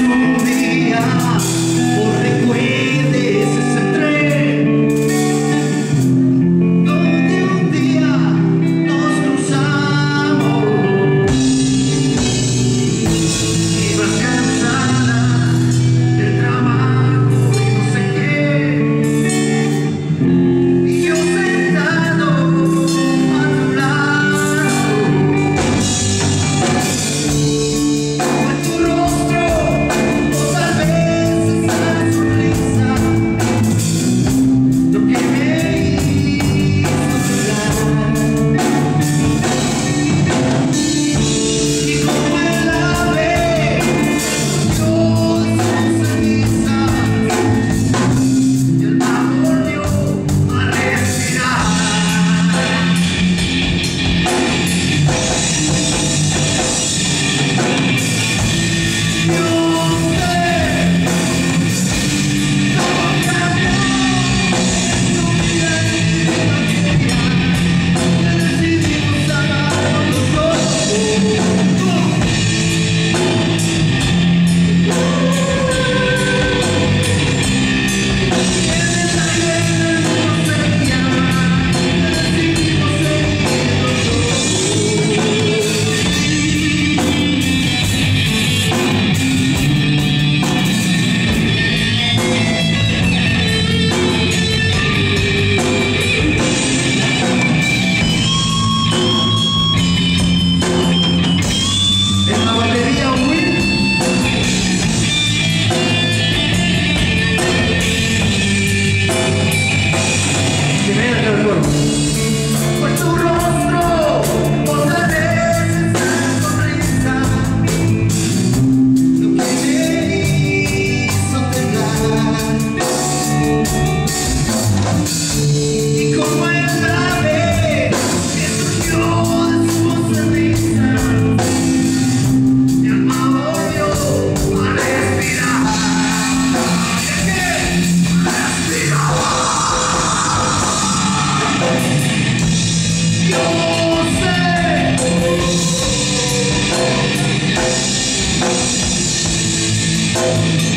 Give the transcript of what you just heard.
un día por recuerdo. Yeah. Bye.